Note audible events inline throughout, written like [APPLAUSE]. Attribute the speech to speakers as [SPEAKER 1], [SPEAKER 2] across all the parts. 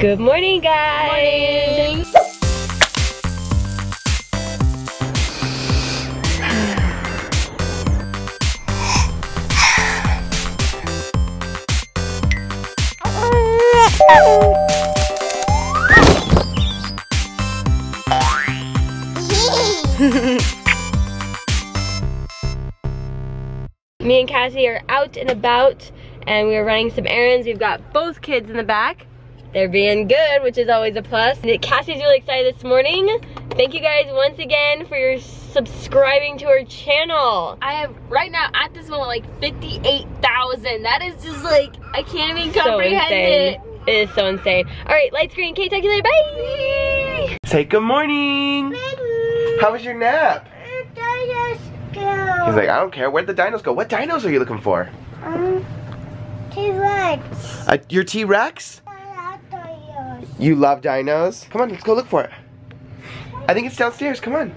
[SPEAKER 1] Good morning, guys. Good morning. [LAUGHS] Me and Cassie are out and about and we are running some errands. We've got both kids in the back. They're being good, which is always a plus. Cassie's really excited this morning. Thank you guys once again for your subscribing to our channel.
[SPEAKER 2] I have right now at this moment like 58,000. That is just like, I can't even comprehend
[SPEAKER 1] so
[SPEAKER 2] it.
[SPEAKER 1] It is so insane. All right, light screen. Kate, talk to you later. Bye.
[SPEAKER 3] Say good morning. How was your nap? He's like, I don't care. Where'd the dinos go? What dinos are you looking for?
[SPEAKER 4] Um, T-Rex.
[SPEAKER 3] Uh, your T-Rex? You love dinos? Come on, let's go look for it. I think it's downstairs. Come on.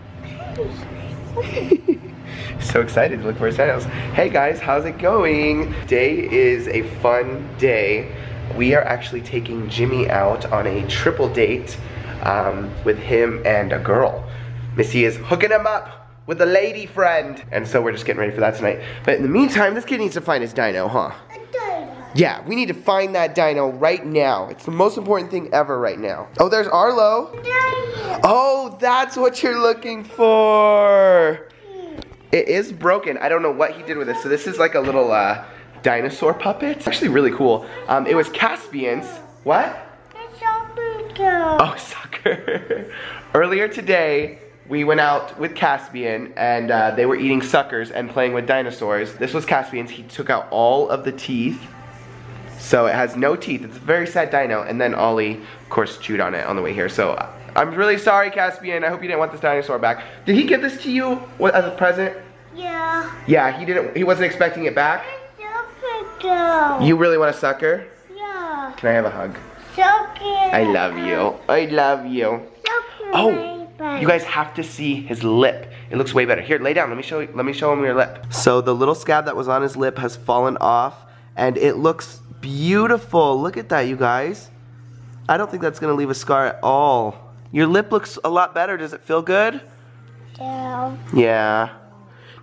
[SPEAKER 3] [LAUGHS] so excited to look for his dinos. Hey guys, how's it going? Today is a fun day. We are actually taking Jimmy out on a triple date um, with him and a girl. Missy is hooking him up with a lady friend. And so we're just getting ready for that tonight. But in the meantime, this kid needs to find his dino, huh? Yeah, we need to find that dino right now. It's the most important thing ever right now. Oh, there's Arlo. Oh, that's what you're looking for. It is broken. I don't know what he did with this. So this is like a little uh, dinosaur puppet. It's actually really cool. Um, it was Caspian's. What? Oh, sucker. [LAUGHS] Earlier today, we went out with Caspian and uh, they were eating suckers and playing with dinosaurs. This was Caspian's. He took out all of the teeth. So it has no teeth. It's a very sad dino. And then Ollie, of course, chewed on it on the way here. So I'm really sorry, Caspian. I hope you didn't want this dinosaur back. Did he give this to you as a present?
[SPEAKER 4] Yeah.
[SPEAKER 3] Yeah, he didn't. He wasn't expecting it back. You really want a sucker?
[SPEAKER 4] Yeah.
[SPEAKER 3] Can I have a hug?
[SPEAKER 4] Sucker.
[SPEAKER 3] I love you. I love you.
[SPEAKER 4] Sucker.
[SPEAKER 3] Oh. You guys have to see his lip. It looks way better. Here, lay down. Let me show you, let me show him your lip. So the little scab that was on his lip has fallen off and it looks beautiful. Look at that, you guys. I don't think that's gonna leave a scar at all. Your lip looks a lot better. Does it feel good?
[SPEAKER 4] Yeah.
[SPEAKER 3] Yeah.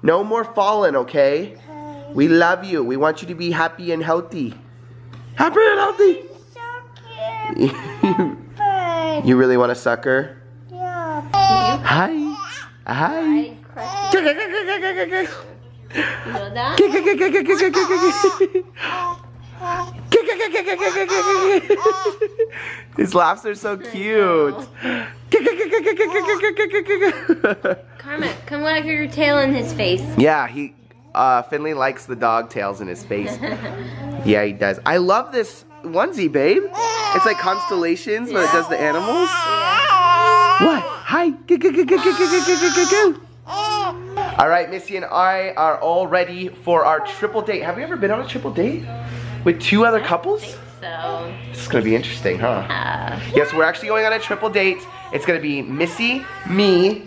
[SPEAKER 3] No more falling, okay?
[SPEAKER 4] Okay.
[SPEAKER 3] We love you. We want you to be happy and healthy. Happy and healthy.
[SPEAKER 4] Sucker. [LAUGHS]
[SPEAKER 3] you really want a sucker?
[SPEAKER 4] Yeah.
[SPEAKER 3] Hi. Hi. [LAUGHS]
[SPEAKER 2] You know that? [LAUGHS]
[SPEAKER 3] His laughs are so cute.
[SPEAKER 2] Carmen, come wag your tail in his face.
[SPEAKER 3] yeah, he uh, Finley likes the dog tails in his face. yeah, he does. I love this onesie, babe. It's like constellations, but it does the animals. What? Hi. All right, Missy and I are all ready for our triple date. Have we ever been on a triple date with two other couples?
[SPEAKER 2] So,
[SPEAKER 3] This is gonna be interesting, huh?
[SPEAKER 2] uh,
[SPEAKER 3] Yes, we're actually going on a triple date. It's gonna be Missy, me,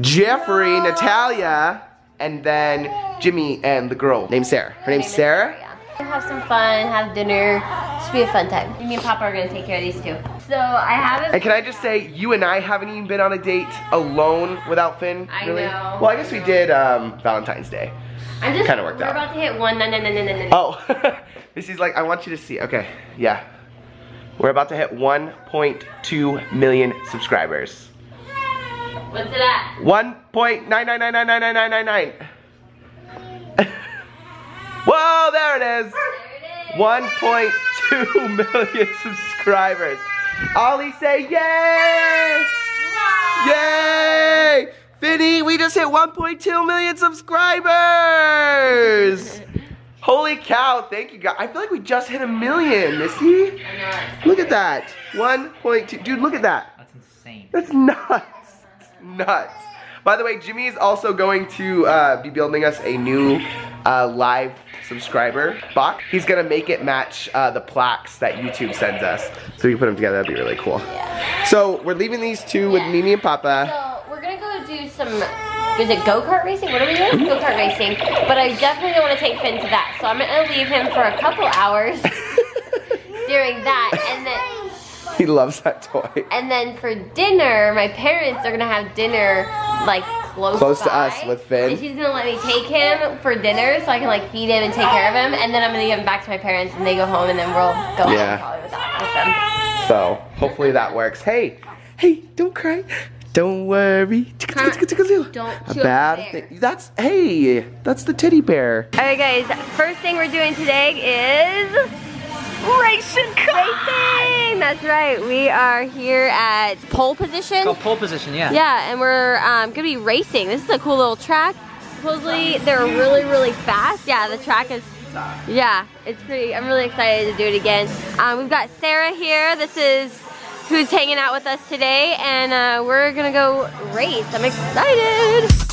[SPEAKER 3] Jeffrey, Natalia, and then Jimmy and the girl named Sarah. Her name's Sarah. Yeah.
[SPEAKER 2] Have some fun, have dinner. Just be a fun time. Me and Papa are gonna take care of these two. So I haven't.
[SPEAKER 3] And can I just say, you and I haven't even been on a date alone without Finn,
[SPEAKER 2] I
[SPEAKER 3] really?
[SPEAKER 2] know.
[SPEAKER 3] Well, I guess we did um, Valentine's Day.
[SPEAKER 2] I'm just.
[SPEAKER 3] kinda worked
[SPEAKER 2] we're
[SPEAKER 3] out.
[SPEAKER 2] about to hit one. No, no, no, no, no, no.
[SPEAKER 3] Oh, Missy's like, I want you to see. Okay, yeah. We're about to hit 1.2 million subscribers.
[SPEAKER 2] What's it at?
[SPEAKER 3] 1.999999999. Whoa, there it is.
[SPEAKER 2] There it is.
[SPEAKER 3] 1.2 million subscribers. Ollie say yay! Yay! Finny, we just hit 1.2 million subscribers! Holy cow, thank you guys. I feel like we just hit a million, Missy.
[SPEAKER 2] I know.
[SPEAKER 3] Look at that. 1.2. Dude, look at that.
[SPEAKER 5] That's insane.
[SPEAKER 3] That's nuts. Nuts. By the way, Jimmy is also going to uh, be building us a new uh, live subscriber box. He's gonna make it match uh, the plaques that YouTube sends us. So we can put them together, that'd be really cool. So we're leaving these two with Mimi and Papa.
[SPEAKER 2] So we're gonna go do some. Is it go kart racing? What are we doing? Mm-hmm. Go kart racing. But I definitely don't want to take Finn to that. So I'm gonna leave him for a couple hours [LAUGHS] during that, and then
[SPEAKER 3] He loves that toy.
[SPEAKER 2] And then for dinner, my parents are gonna have dinner like close,
[SPEAKER 3] Close to us with Finn.
[SPEAKER 2] And she's gonna let me take him for dinner so I can like feed him and take care of him. And then I'm gonna give him back to my parents and they go home and then we'll go
[SPEAKER 3] Yeah.
[SPEAKER 2] home probably with, that, with them.
[SPEAKER 3] So hopefully that works. Hey, hey, don't cry. Don't worry.
[SPEAKER 2] Don't
[SPEAKER 3] A bad thing. That's hey, that's the teddy bear.
[SPEAKER 1] All right, guys. First thing we're doing today is racing Racing. That's right. We are here at pole position.
[SPEAKER 5] Called pole position, yeah.
[SPEAKER 1] Yeah, and we're um, gonna be racing. This is a cool little track. Supposedly they're really, really fast. Yeah, the track is. Yeah, it's pretty. I'm really excited to do it again. Um, we've got Sarah here. This is who's hanging out with us today, and uh, we're gonna go race. I'm excited.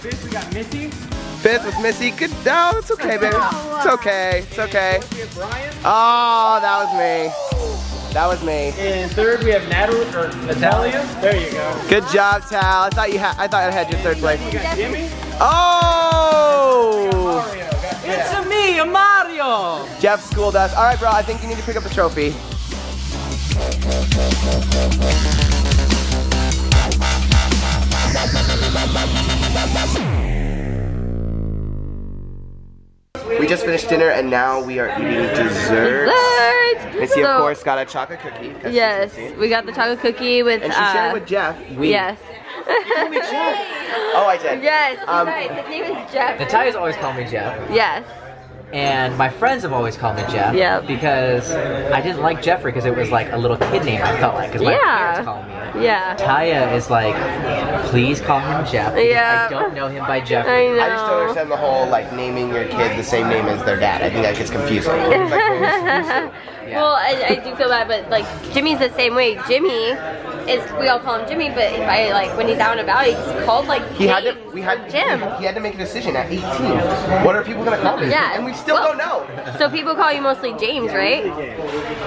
[SPEAKER 5] Fifth, we got Missy.
[SPEAKER 3] Fifth with Missy. Good. No, it's okay, baby. It's okay. It's okay.
[SPEAKER 5] We have Bryan.
[SPEAKER 3] Oh, that was me. That was me.
[SPEAKER 5] And third, we have Natalie, or Natalia. There you go.
[SPEAKER 3] Good job, Tal. I thought you had. I thought I had your third place.
[SPEAKER 5] We got Jimmy.
[SPEAKER 3] Oh!
[SPEAKER 5] Mario. It's a me, a Mario.
[SPEAKER 3] Jeff schooled us. All right, bro. I think you need to pick up the trophy. We just finished dinner and now we are eating dessert.
[SPEAKER 1] Dessert.
[SPEAKER 3] Missy, of course, got a chocolate cookie.
[SPEAKER 1] Yes, we got the chocolate cookie with.
[SPEAKER 3] And she
[SPEAKER 1] uh,
[SPEAKER 3] shared with Jeff.
[SPEAKER 1] Yes. [LAUGHS]
[SPEAKER 3] Oh, I did.
[SPEAKER 1] yes.
[SPEAKER 3] Um,
[SPEAKER 1] right. His name is Jeff.
[SPEAKER 6] Natalia's always called me Jeff,
[SPEAKER 1] Yes.
[SPEAKER 6] And my friends have always called me Jeff.
[SPEAKER 1] Yep.
[SPEAKER 6] Because I didn't like Jeffrey because it was like a little kid name. I felt like because my
[SPEAKER 1] Yeah.
[SPEAKER 6] parents called me it.
[SPEAKER 1] Yeah.
[SPEAKER 6] Taya is like, please call him Jeff.
[SPEAKER 1] Yeah.
[SPEAKER 6] I don't know him by Jeffrey.
[SPEAKER 1] I know.
[SPEAKER 3] I just don't understand the whole like naming your kid the same name as their dad. I think that gets confusing. [LAUGHS] It's like, [LAUGHS]
[SPEAKER 1] Well, I, I do feel bad, but like Jimmy's the same way. Jimmy is we all call him Jimmy, but if I like when he's out and about, he's called like
[SPEAKER 3] he had to. We had
[SPEAKER 1] Jim.
[SPEAKER 3] He had to make a decision at 18. What are people gonna call me?
[SPEAKER 1] Yeah.
[SPEAKER 3] And we still
[SPEAKER 1] Well-
[SPEAKER 3] don't know.
[SPEAKER 1] So people call you mostly James, right?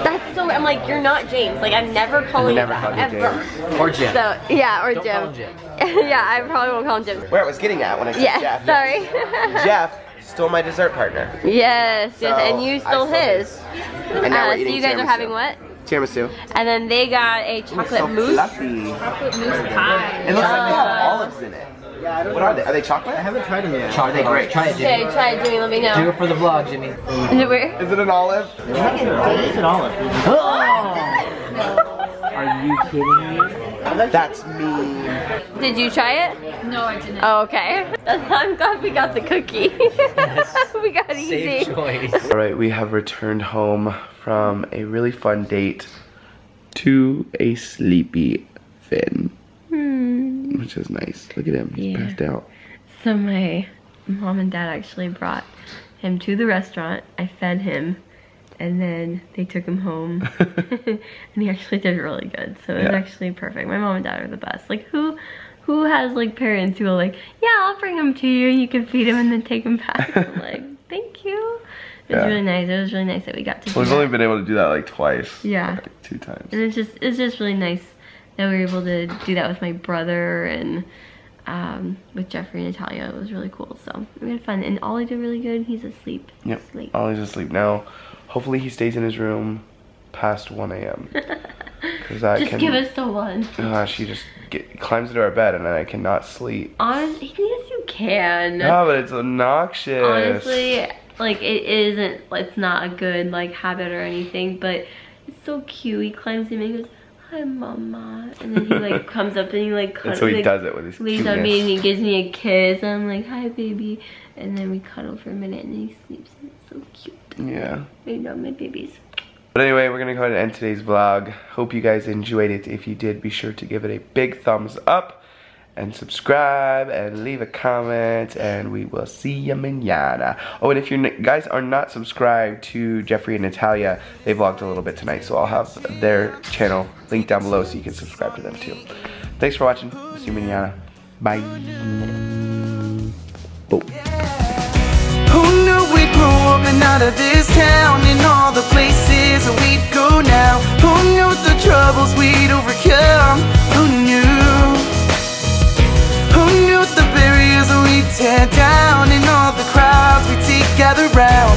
[SPEAKER 1] That's so. I'm like, you're not James. Like I'm never calling
[SPEAKER 3] Never
[SPEAKER 1] you
[SPEAKER 3] called
[SPEAKER 1] that
[SPEAKER 3] you
[SPEAKER 1] ever.
[SPEAKER 6] Or Jim.
[SPEAKER 1] So yeah, or
[SPEAKER 6] Don't
[SPEAKER 1] Jim.
[SPEAKER 6] call him Jim. [LAUGHS]
[SPEAKER 1] yeah, I probably won't call him Jim.
[SPEAKER 3] Where I was getting at when I said
[SPEAKER 1] Yeah,
[SPEAKER 3] Jeff.
[SPEAKER 1] sorry. [LAUGHS]
[SPEAKER 3] Jeff stole my dessert partner.
[SPEAKER 1] yes, yes, and you stole
[SPEAKER 3] stole
[SPEAKER 1] his.
[SPEAKER 3] And now
[SPEAKER 1] Uh,
[SPEAKER 3] we're
[SPEAKER 1] so you guys are having what?
[SPEAKER 3] Tiramisu.
[SPEAKER 1] And then they got a chocolate
[SPEAKER 3] so
[SPEAKER 1] mousse.
[SPEAKER 3] fluffy.
[SPEAKER 1] Chocolate mousse pie.
[SPEAKER 3] It looks like they have olives in it. Yeah, What are they? Are they chocolate? I haven't tried them yet. Are they great?
[SPEAKER 6] Try it, Jimmy.
[SPEAKER 1] Okay, try it, Jimmy. Let me know.
[SPEAKER 6] Do
[SPEAKER 1] know.
[SPEAKER 6] it for the vlog, Jimmy.
[SPEAKER 1] Is it weird?
[SPEAKER 3] Is it an olive? [LAUGHS]
[SPEAKER 6] Are you kidding me?
[SPEAKER 3] That's me.
[SPEAKER 1] Did you try it? No, I didn't. Oh, okay. [LAUGHS] I'm glad we got the cookie. [LAUGHS] we got
[SPEAKER 6] Safe
[SPEAKER 1] easy.
[SPEAKER 6] choice. [LAUGHS]
[SPEAKER 3] All right, we have returned home from a really fun date to a sleepy Finn,
[SPEAKER 1] Hmm.
[SPEAKER 3] which is nice. Look at him, he's
[SPEAKER 1] Yeah.
[SPEAKER 3] passed out.
[SPEAKER 1] So my mom and dad actually brought him to the restaurant. I fed him, and then they took him home, [LAUGHS] [LAUGHS] and he actually did really good. So it was
[SPEAKER 3] Yeah.
[SPEAKER 1] actually perfect. My mom and dad are the best. Like who, who has like parents who are like, yeah, I'll bring him to you, and you can feed him and then take him back. [LAUGHS] I'm like, thank you. It was
[SPEAKER 3] Yeah.
[SPEAKER 1] really nice. It was really nice that we got to do
[SPEAKER 3] We've
[SPEAKER 1] that.
[SPEAKER 3] only been able to do that like twice.
[SPEAKER 1] Yeah.
[SPEAKER 3] Like, two times.
[SPEAKER 1] And it's just it's just really nice that we were able to do that with my brother and um, with Jeffrey and Natalia. It was really cool. So we had fun. And Ollie did really good. He's asleep.
[SPEAKER 3] Yep.
[SPEAKER 1] Asleep.
[SPEAKER 3] Ollie's asleep now. Hopefully he stays in his room past 1 a.m. Because [LAUGHS] I
[SPEAKER 1] Just
[SPEAKER 3] can.
[SPEAKER 1] give us the one.
[SPEAKER 3] Uh, she just get, climbs into our bed and I cannot sleep.
[SPEAKER 1] Honestly, yes, you can.
[SPEAKER 3] No, but it's obnoxious.
[SPEAKER 1] Honestly, like it isn't. It's not a good like habit or anything, but it's so cute. He climbs in and goes, "Hi, mama," and then he like [LAUGHS] comes up and he like cuddles.
[SPEAKER 3] How he
[SPEAKER 1] like,
[SPEAKER 3] does it with his
[SPEAKER 1] Leans on me and he gives me a kiss. I'm like, "Hi, baby," and then we cuddle for a minute and then he sleeps. And it's so cute.
[SPEAKER 3] Yeah.
[SPEAKER 1] I love my babies.
[SPEAKER 3] But anyway, we're gonna go ahead and end today's vlog. Hope you guys enjoyed it. If you did, be sure to give it a big thumbs up and subscribe and leave a comment and we will see you manana. Oh, and if you guys are not subscribed to Jeffrey and Natalia, they vlogged a little bit tonight, so I'll have their channel linked down below so you can subscribe to them too. Thanks for watching. See you manana. Bye.
[SPEAKER 7] Oh. Boom. Out of this town and
[SPEAKER 3] all the places we'd go now? Who knew the troubles we'd gather round.